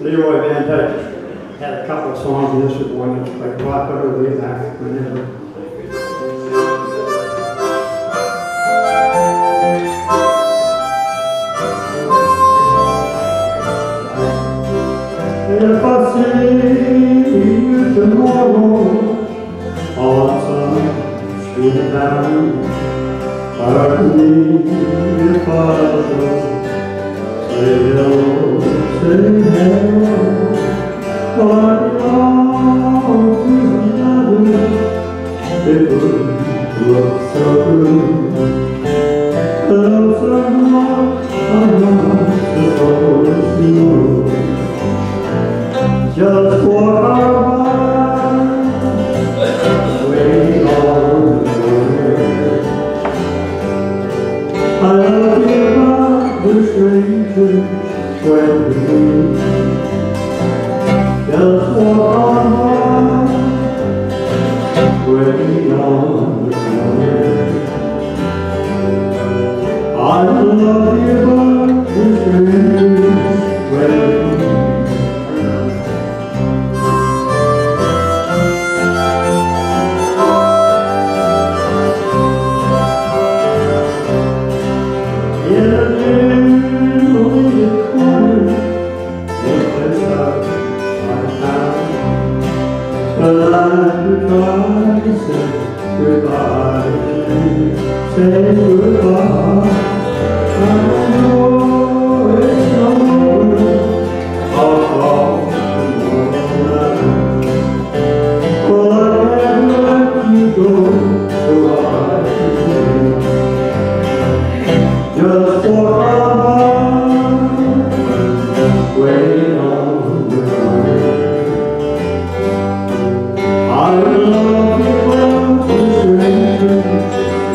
Leroy Van Dyke had a couple of songs, this was one that's like rock it way back whenever. If I see you tomorrow on some street down, pardon me if I don't say hello, Just around, wait on the. I love you about the strangers when we. Just by, wait on the. I you about the strangers say goodbye say goodbye.